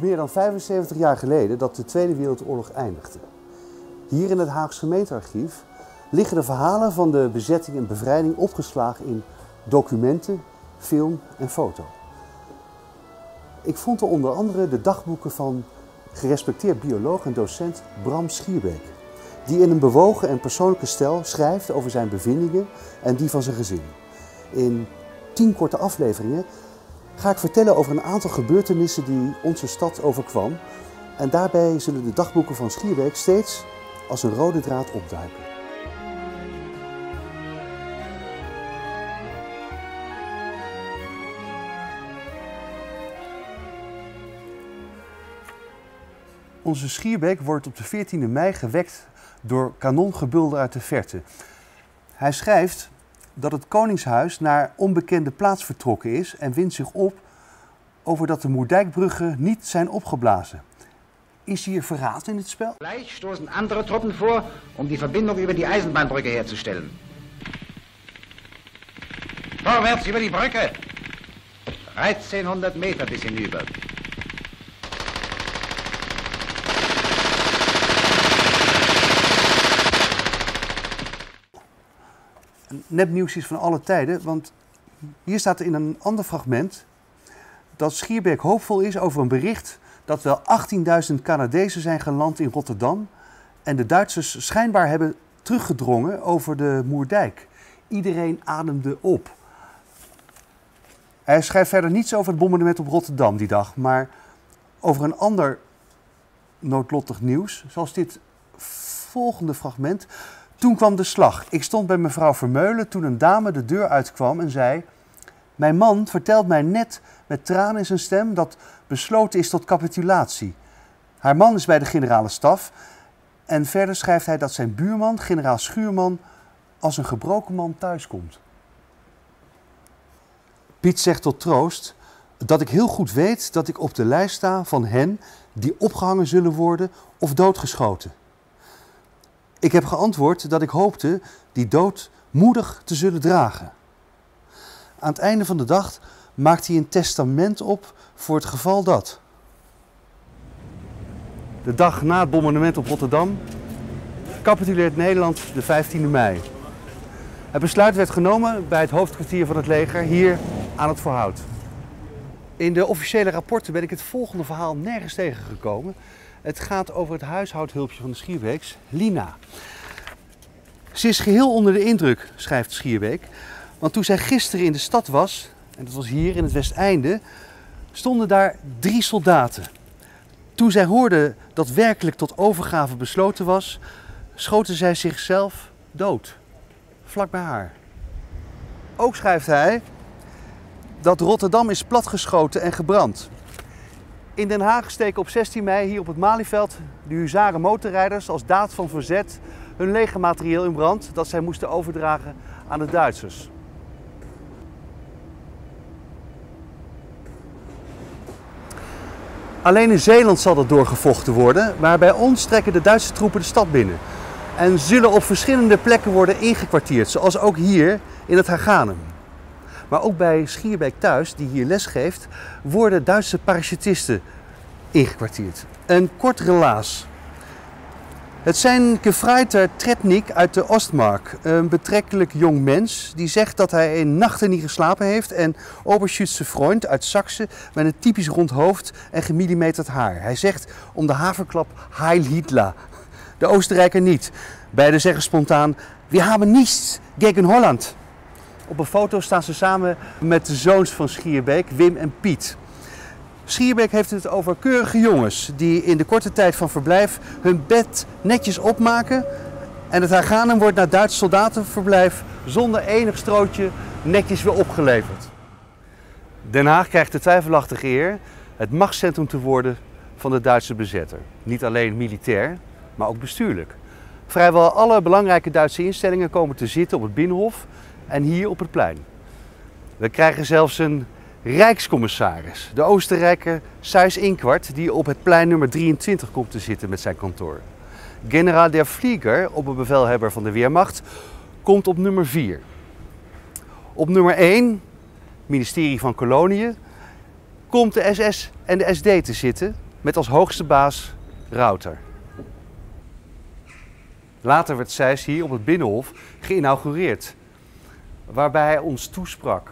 meer dan 75 jaar geleden dat de Tweede Wereldoorlog eindigde. Hier in het Haagse gemeentearchief liggen de verhalen van de bezetting en bevrijding opgeslagen in documenten, film en foto. Ik vond er onder andere de dagboeken van gerespecteerd bioloog en docent Bram Schierbeek, die in een bewogen en persoonlijke stijl schrijft over zijn bevindingen en die van zijn gezin. In tien korte afleveringen ga ik vertellen over een aantal gebeurtenissen die onze stad overkwam. En daarbij zullen de dagboeken van Schierbeek steeds als een rode draad opduiken. Onze Schierbeek wordt op de 14e mei gewekt door kanongebulder uit de verte. Hij schrijft dat het Koningshuis naar onbekende plaats vertrokken is en wint zich op over dat de Moerdijkbruggen niet zijn opgeblazen. Is hier verraad in het spel? Gleich stoßen andere Truppen vor, um die Verbindung über die Eisenbahnbrücke herzustellen. Vorwärts über die Brücke! 1300 Meter bis hinüber. Nepnieuws is van alle tijden, want hier staat in een ander fragment dat Schierbeek hoopvol is over een bericht dat wel 18.000 Canadezen zijn geland in Rotterdam en de Duitsers schijnbaar hebben teruggedrongen over de Moerdijk. Iedereen ademde op. Hij schrijft verder niets over het bombardement op Rotterdam die dag, maar over een ander noodlottig nieuws, zoals dit volgende fragment. Toen kwam de slag. Ik stond bij mevrouw Vermeulen toen een dame de deur uitkwam en zei: Mijn man vertelt mij net met tranen in zijn stem dat besloten is tot capitulatie. Haar man is bij de generale staf en verder schrijft hij dat zijn buurman, generaal Schuurman, als een gebroken man thuiskomt. Piet zegt tot troost dat ik heel goed weet dat ik op de lijst sta van hen die opgehangen zullen worden of doodgeschoten. Ik heb geantwoord dat ik hoopte die dood moedig te zullen dragen. Aan het einde van de dag maakt hij een testament op voor het geval dat. De dag na het bombardement op Rotterdam capituleert Nederland de 15e mei. Het besluit werd genomen bij het hoofdkwartier van het leger hier aan het Voorhout. In de officiële rapporten ben ik het volgende verhaal nergens tegengekomen. Het gaat over het huishoudhulpje van de Schierbeeks, Lina. Ze is geheel onder de indruk, schrijft Schierbeek. Want toen zij gisteren in de stad was, en dat was hier in het Westeinde, stonden daar drie soldaten. Toen zij hoorde dat werkelijk tot overgave besloten was, schoten zij zichzelf dood. Vlak bij haar. Ook schrijft hij dat Rotterdam is platgeschoten en gebrand. In Den Haag steken op 16 mei hier op het Malieveld de huzaren motorrijders als daad van verzet hun legermaterieel in brand dat zij moesten overdragen aan de Duitsers. Alleen in Zeeland zal dat doorgevochten worden, maar bij ons trekken de Duitse troepen de stad binnen. En zullen op verschillende plekken worden ingekwartierd, zoals ook hier in het Haganem. Maar ook bij Schierbeek thuis, die hier les geeft, worden Duitse parachutisten ingekwartierd. Een kort relaas. Het zijn Gefreiter Tretnik uit de Ostmark, een betrekkelijk jong mens die zegt dat hij in nachten niet geslapen heeft en Oberschütze Freund uit Saxe met een typisch rond hoofd en gemillimeterd haar. Hij zegt om de haverklap Heil Hitler. De Oostenrijker niet. Beiden zeggen spontaan, we hebben niets tegen Holland. Op een foto staan ze samen met de zoons van Schierbeek, Wim en Piet. Schierbeek heeft het over keurige jongens die in de korte tijd van verblijf hun bed netjes opmaken. En het Haganem wordt naar Duits soldatenverblijf zonder enig strootje netjes weer opgeleverd. Den Haag krijgt de twijfelachtige eer het machtscentrum te worden van de Duitse bezetter. Niet alleen militair, maar ook bestuurlijk. Vrijwel alle belangrijke Duitse instellingen komen te zitten op het Binnenhof en hier op het plein. We krijgen zelfs een Rijkscommissaris, de Oostenrijker Seyss Inquart, die op het plein nummer 23 komt te zitten met zijn kantoor. Generaal der een bevelhebber van de Weermacht, komt op nummer 4. Op nummer 1, ministerie van Koloniën, komt de SS en de SD te zitten met als hoogste baas Router. Later werd Sijs hier op het Binnenhof geïnaugureerd, waarbij hij ons toesprak.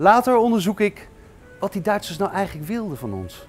Later onderzoek ik wat die Duitsers nou eigenlijk wilden van ons.